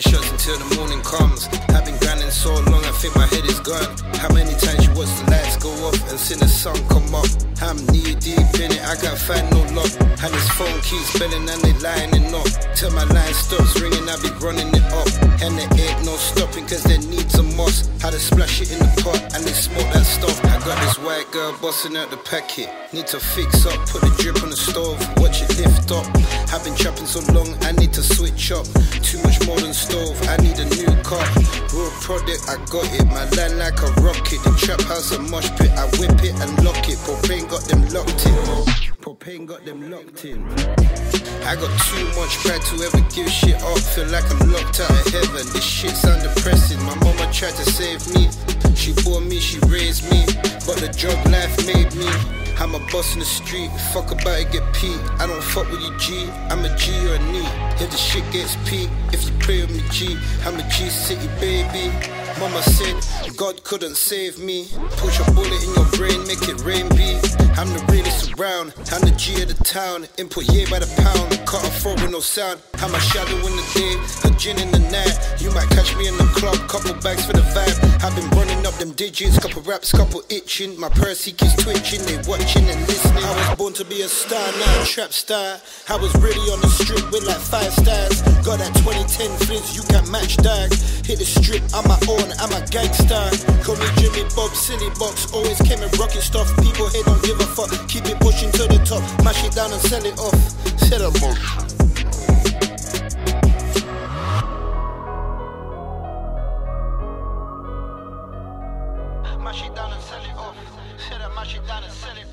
till the morning comes. I've been grinding so long, I think my head is gone. How many times you watch the lights go off and see the sun come up? I'm knee deep in it, I can't find no lock. And this phone keeps belling and they lining up. Till my line stops ringing, I be running to splash it in the pot and they smoke that stuff. I got this white girl busting out the packet. Need to fix up, put the drip on the stove, watch it lift up. I've been trapping so long, I need to switch up. Too much more than stove, I need a new car. Raw product, I got it. My land like a rocket. The trap house a mosh pit, I whip it and lock it. Propane got them locked in. Propane got them locked in. I got too much pride to ever give shit up. Feel like I'm locked out of heaven. This shit sound depressing. My mama tried to save me. She bore me, she raised me. But the drug life made me. I'm a boss in the street, fuck about it, get peak. I don't fuck with you, G. I'm a G or a knee. If the shit gets peak, if you play with me, G, I'm a G City baby. Mama said God couldn't save me. Push a bullet in your brain, make it rain be. I'm the realest around, I'm the G of the town. Input yeah by the pound, cut a throat with no sound. I'm a shadow in the day, a gin in the night. You might catch me in the club, couple bags for the vibe. I've been running up them digits, couple raps, couple itching. My purse he keeps twitching, they watching and listening. I was born to be a star, not a trap star. I was really on the strip with like five stars. Got that 2010 fizz, you can match dog. Hit the strip, I'm my own, I'm a gangster. Call me Jimmy Bob, silly box. Always came in rocket stuff. People here don't give a fuck. Keep it pushing to the top. Mash it down and sell it off. Sell it off. Mash it down and sell it off. Said I mash it down and sell it